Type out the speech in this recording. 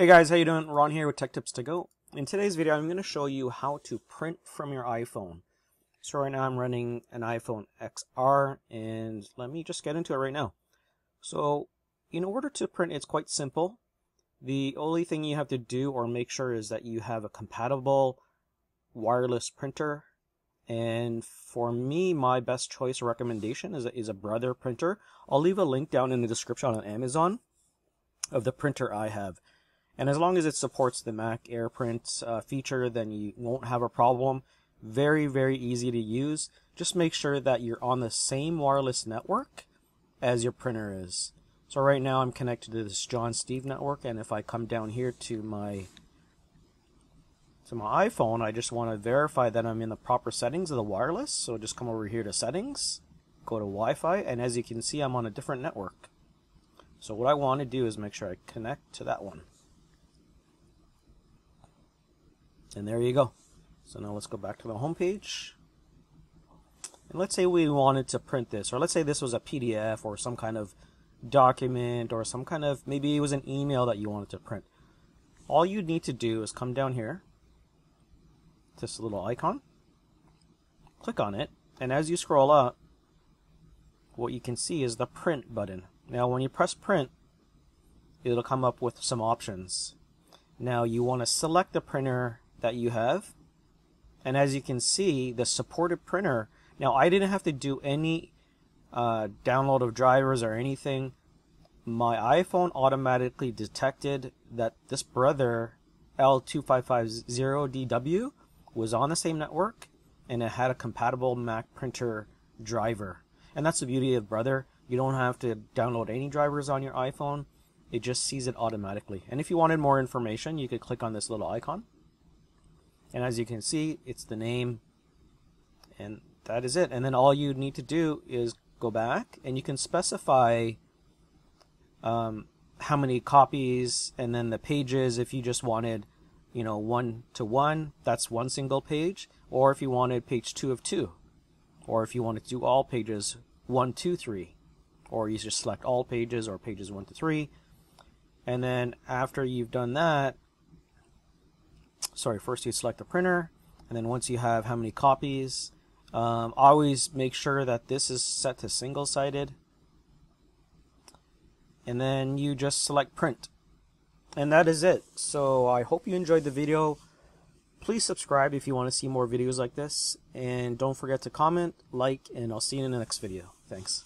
Hey guys, how you doing? Ron here with Tech Tips to Go. In today's video, I'm going to show you how to print from your iPhone. So right now I'm running an iPhone XR, and let me just get into it right now. So in order to print, it's quite simple. The only thing you have to do or make sure is that you have a compatible wireless printer. And for me, my best choice recommendation is a, is a Brother printer. I'll leave a link down in the description on Amazon of the printer I have. And as long as it supports the Mac AirPrint uh, feature, then you won't have a problem. Very, very easy to use. Just make sure that you're on the same wireless network as your printer is. So right now I'm connected to this John Steve network, and if I come down here to my to my iPhone, I just want to verify that I'm in the proper settings of the wireless. So just come over here to settings, go to Wi-Fi, and as you can see, I'm on a different network. So what I want to do is make sure I connect to that one. And there you go. So now let's go back to the home page. And let's say we wanted to print this, or let's say this was a PDF or some kind of document or some kind of, maybe it was an email that you wanted to print. All you need to do is come down here, this little icon, click on it, and as you scroll up, what you can see is the print button. Now when you press print, it'll come up with some options. Now you want to select the printer that you have. And as you can see, the supported printer, now I didn't have to do any uh, download of drivers or anything. My iPhone automatically detected that this brother L2550DW was on the same network and it had a compatible Mac printer driver. And that's the beauty of Brother. You don't have to download any drivers on your iPhone. It just sees it automatically. And if you wanted more information, you could click on this little icon and as you can see, it's the name, and that is it. And then all you need to do is go back, and you can specify um, how many copies, and then the pages. If you just wanted, you know, one to one, that's one single page. Or if you wanted page two of two, or if you wanted to do all pages one, two, three, or you just select all pages or pages one to three. And then after you've done that, sorry, first you select the printer, and then once you have how many copies, um, always make sure that this is set to single-sided, and then you just select print. And that is it. So I hope you enjoyed the video. Please subscribe if you want to see more videos like this, and don't forget to comment, like, and I'll see you in the next video. Thanks.